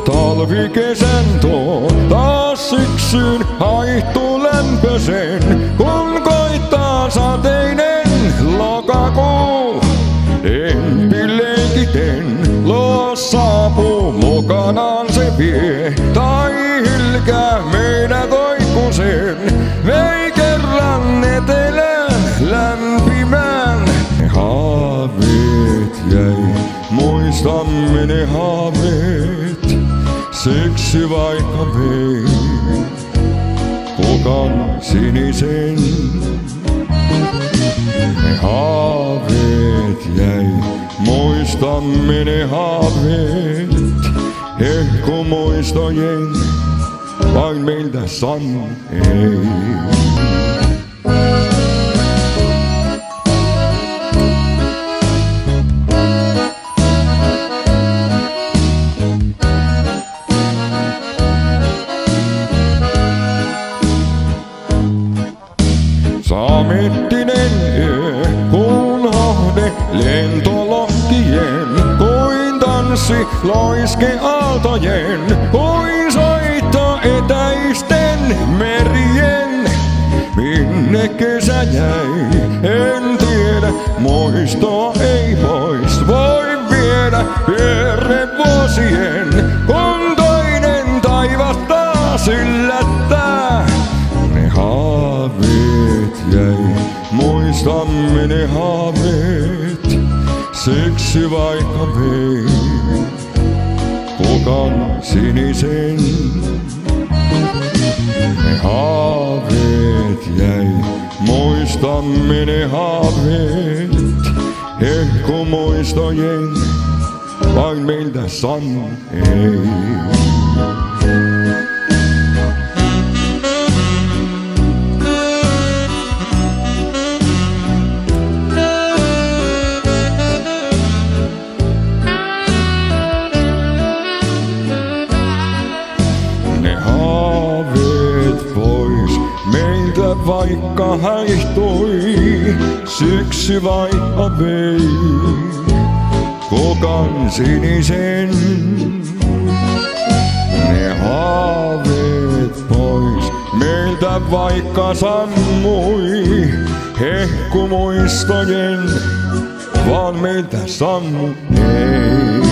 Talvikesän tuo taas syksyn haihtuu lämpösen, kun koittaa sateinen lokakuu. Empi leikiten luo saapuu, mukanaan se vie, tai hylkää meidän koikkusen. Muistamme ne haaveet, syksy vaikka vei. Pukan sinisen ne haaveet jäi, muistamme ne haaveet. Hehku muistojen, vain meiltä sannu ei. Saamettinen yö, kun hahde lentolokkien, kuin tanssi loiske aaltojen, kuin soitto etäisten merien. Minne kesä jäi, en tiedä, muistoa ei pois voi viedä pyörre syksy vaikka vei. Pukan sinisen, ne haaveet jäi, muistamme ne haaveet, hehku muistojen, vain meiltä sannu ei. Vaikka haihtui, syksy vaikka vei. Kokan sinisen ne haaveet pois meiltä vaikka sammui, hehku muistojen, vaan meiltä sammu ei.